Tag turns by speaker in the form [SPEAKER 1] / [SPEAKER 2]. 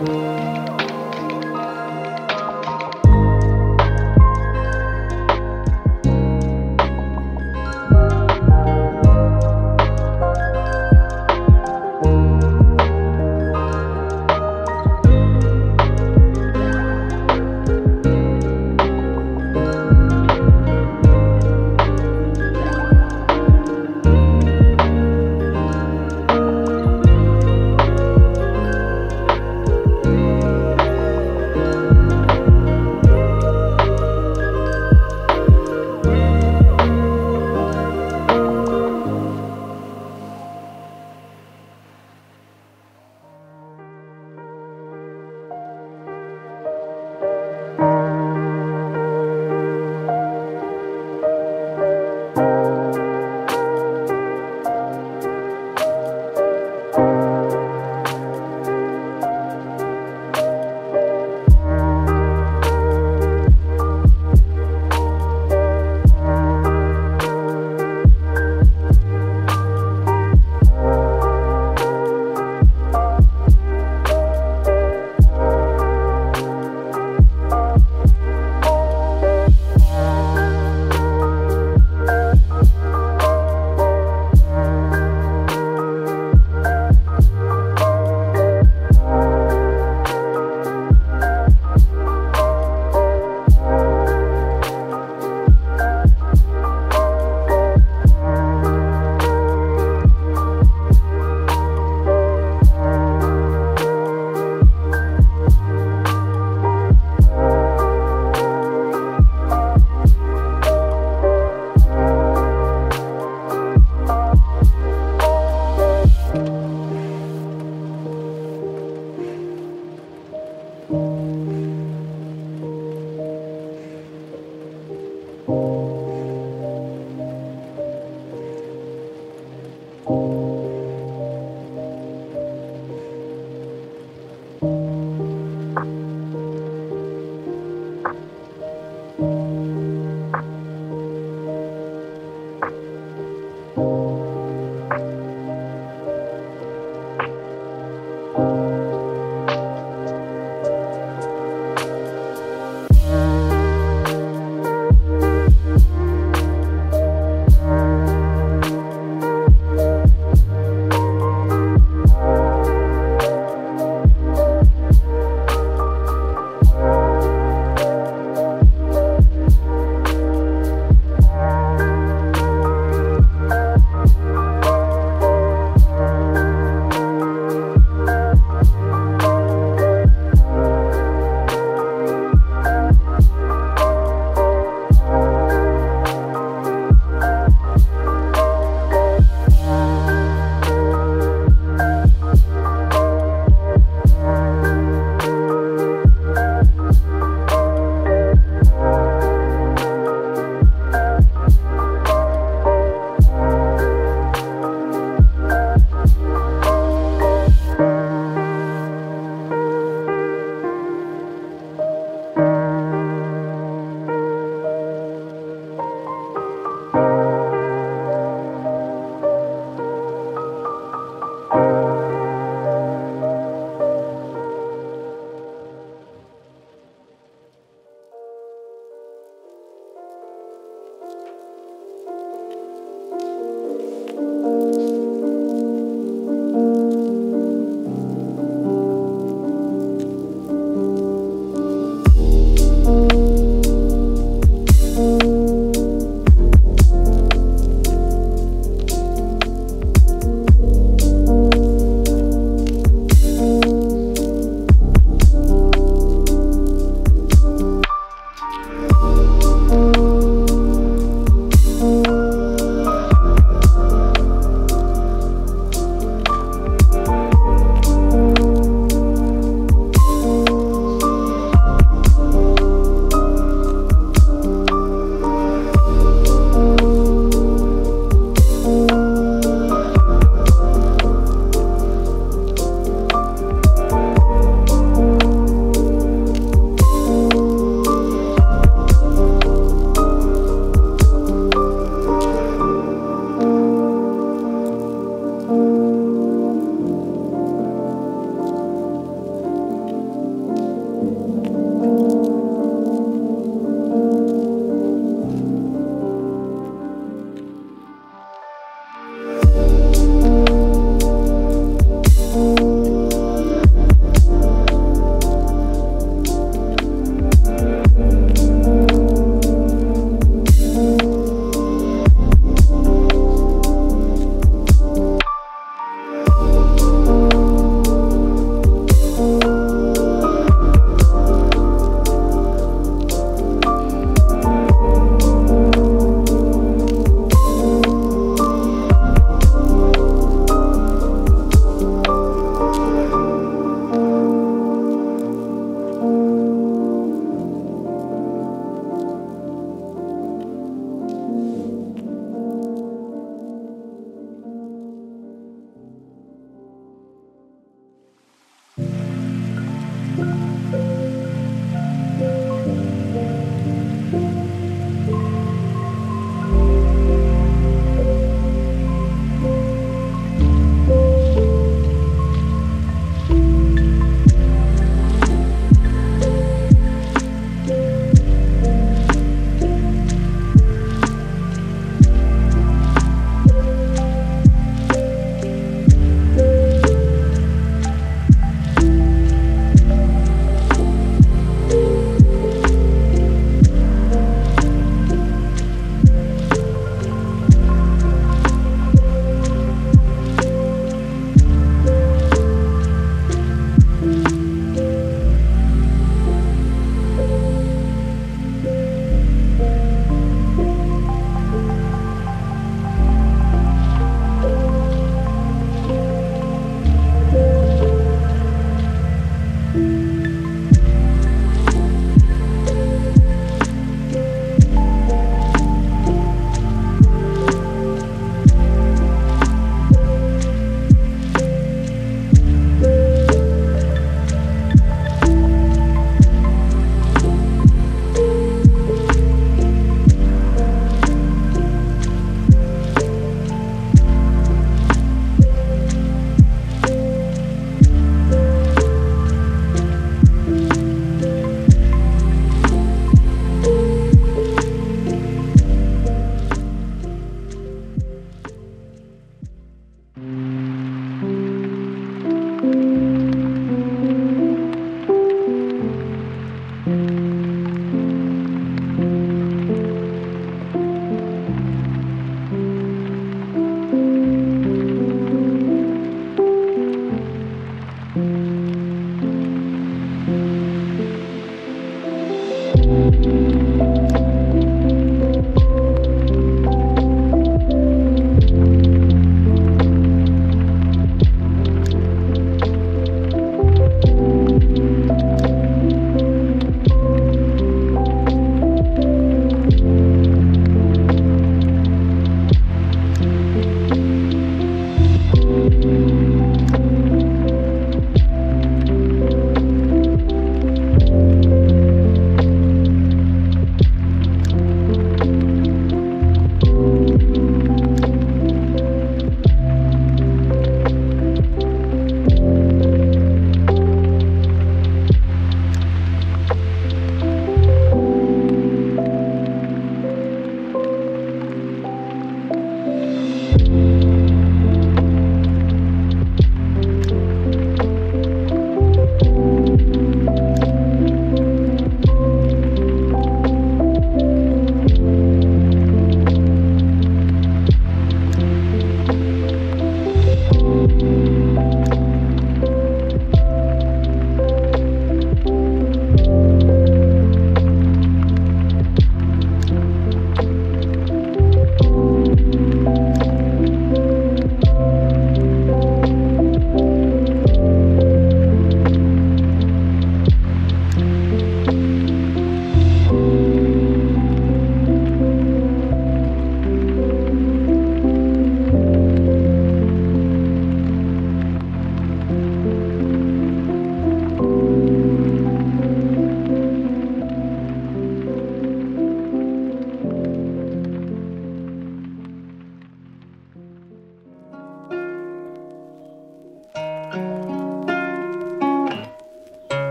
[SPEAKER 1] Música